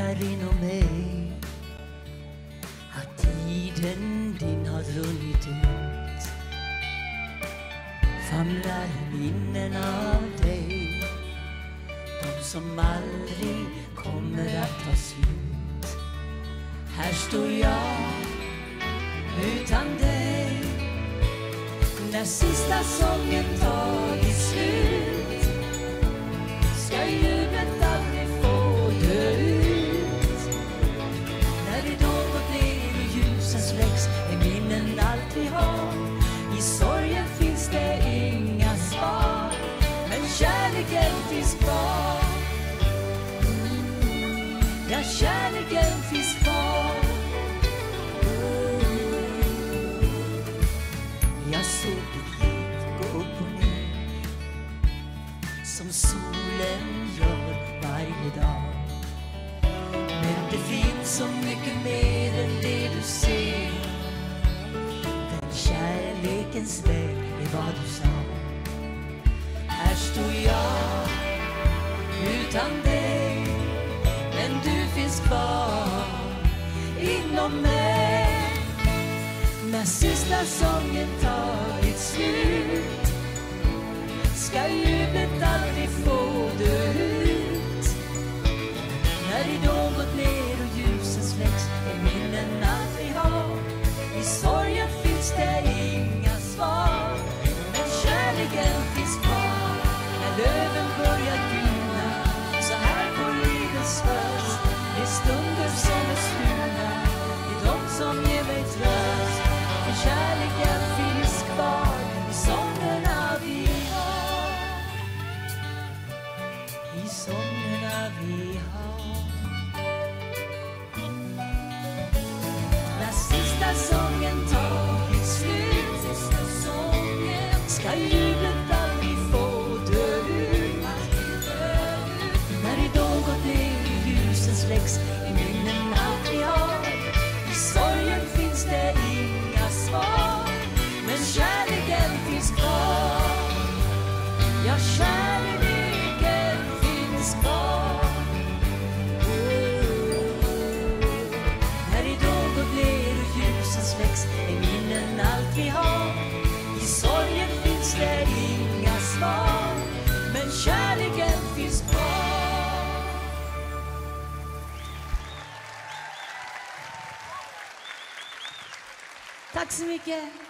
ekar inom mig. Att tiden din har runnit ut famlar minnen av dig. De som aldrig kommer att ta slut. Här står jag utan dig. När sista sången tagit slut ska jag kärleken finns kvar. Ja, kärleken finns kvar. Jag såg ditt liv gå upp och ner som solen gör varje dag. Men det finns så mycket mer än det du ser. Den kärlekens väg är vad du sa. Utan dig Men du finns kvar inom mig. När sista sången tagit slut ska jublet det Tack så mycket!